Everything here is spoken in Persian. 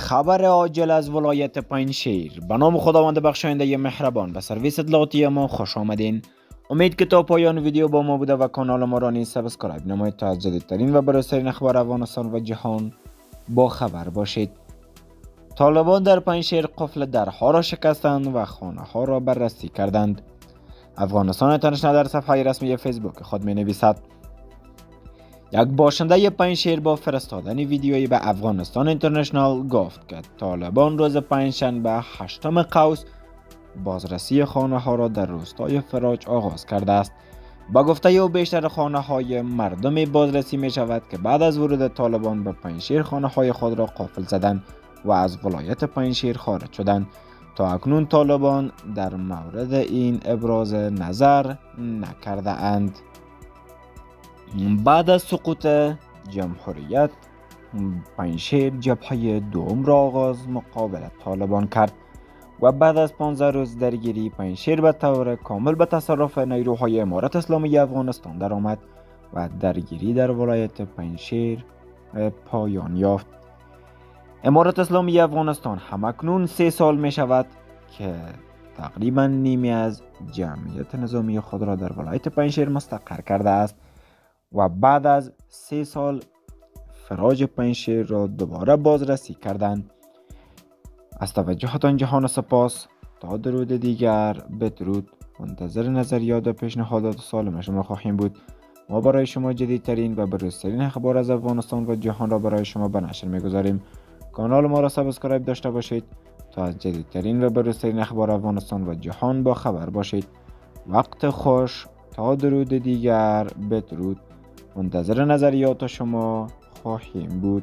خبر عاجل از ولایت پنجشیر به نام خداوند بخشاینده مهربان به سرویس اطلاعاتی ما خوش آمدین. امید که تا پایان ویدیو با ما بوده و کانال ما را نیز subscribe نمایید تا از جدیدترین و بروزترین اخبار افغانستان و جهان با خبر باشید. طالبان در پنجشیر قفل درها را شکستند و خانه ها را بررسی کردند. افغانستان اینترنشنال در صفحه رسمی فیسبوک خود می نویسد یک باشنده پنجشیر با فرستادن ویدیویی به افغانستان اینترنشنال گفت که طالبان روز پنجشنبه هشتم قوس بازرسی خانه ها را در روستای فراج آغاز کرده است با گفته او بیشتر خانه های مردم بازرسی می شود که بعد از ورود طالبان به پنجشیر خانه های خود را قافل زدند و از ولایت پنجشیر خارج شدند تا اکنون طالبان در مورد این ابراز نظر نکرده اند. بعد از سقوط جمهوریت پنجشیر جبهه دوم را آغاز مقابل طالبان کرد و بعد از 15 روز درگیری پنجشیر به طور کامل به تصرف نیروهای امارت اسلامی افغانستان درآمد و درگیری در ولایت پنجشیر پایان یافت. امارت اسلامی افغانستان همکنون سه سال می شود که تقریبا نیمی از جمعیت نظامی خود را در ولایت پنجشیر مستقر کرده است. و بعد از سه سال فراج پنجشیر را دوباره بازرسی کردند از توجهتان جهان سپاس. تا درود دیگر بدرود. منتظر نظریات و پیشنهادات سالم شما خواهیم بود. ما برای شما جدیدترین و بروزترین اخبار از افغانستان و جهان را برای شما به نشر می‌گذاریم. کانال ما را subscribe داشته باشید. تا از جدیدترین و بروزترین اخبار افغانستان و جهان با خبر باشید. وقت خوش. تا درود دیگر. بدرود. منتظر نظریات شما خواهیم بود.